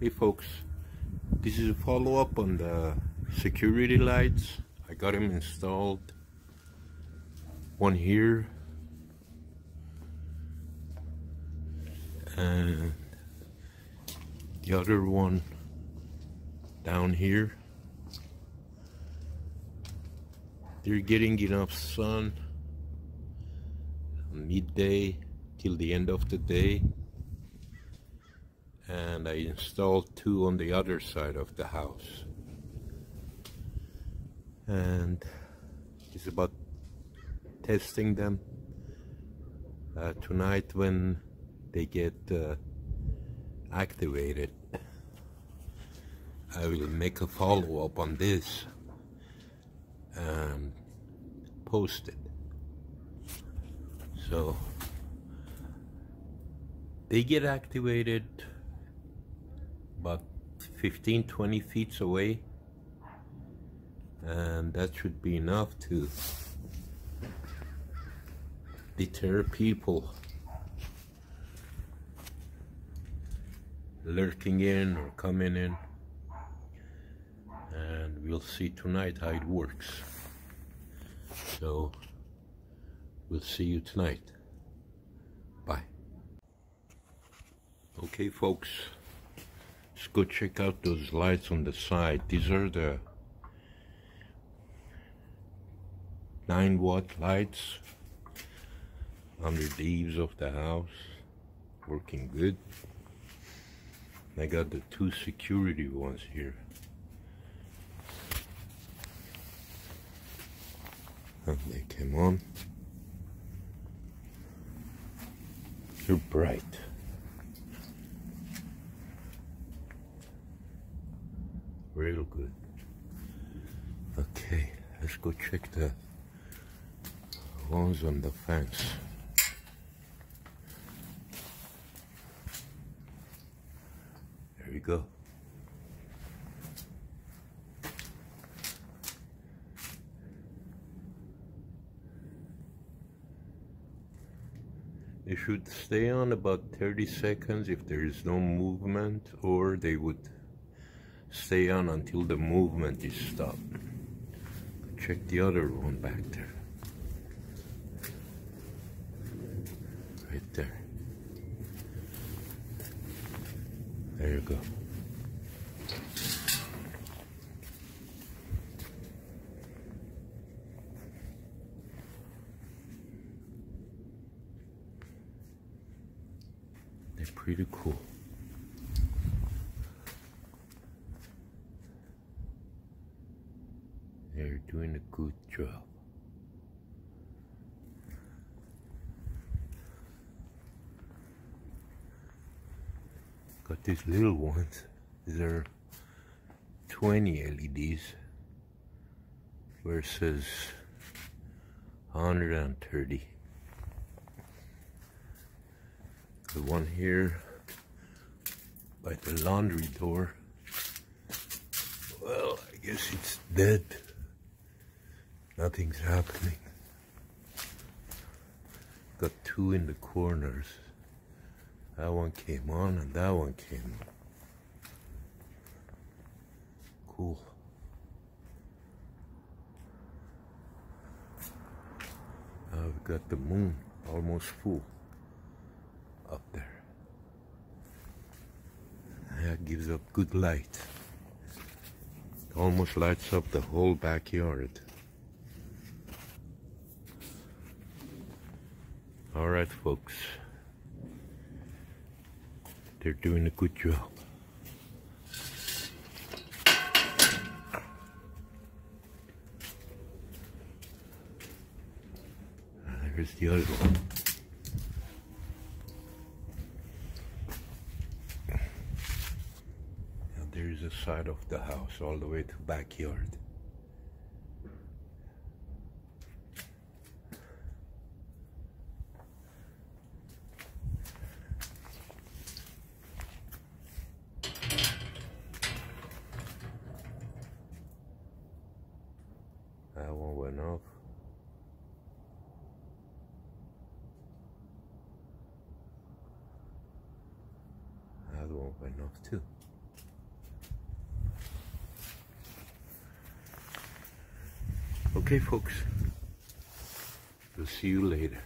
Hey folks, this is a follow-up on the security lights. I got them installed. One here. And the other one down here. They're getting enough sun midday till the end of the day and I installed two on the other side of the house. And it's about testing them. Uh, tonight when they get uh, activated I will make a follow-up on this and post it. So they get activated about 15 20 feet away. And that should be enough to deter people lurking in or coming in. And we'll see tonight how it works. So we'll see you tonight. Bye. Okay folks Let's go check out those lights on the side. These are the 9 watt lights under the eaves of the house. Working good. I got the two security ones here. And they came on. They're bright. Real good. Okay, let's go check the ones on the fence. There we go. They should stay on about 30 seconds if there is no movement or they would stay on until the movement is stopped. Check the other one back there. Right there. There you go. They're pretty cool. They're doing a good job. Got these little ones. These are 20 LEDs versus 130. The one here by the laundry door. Well, I guess it's dead. Nothing's happening. Got two in the corners. That one came on and that one came. Cool. We've got the moon almost full up there. That gives up good light. It almost lights up the whole backyard. All right, folks. They're doing a good job. Ah, there's the other one. Now there's a side of the house all the way to backyard. by North too. Okay folks, we'll see you later.